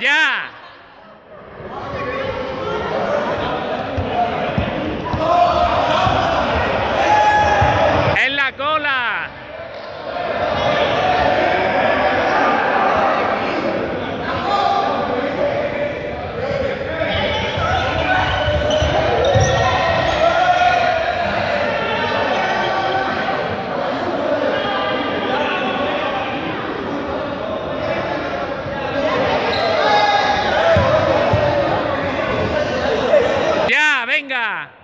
Yeah. Ipiranga.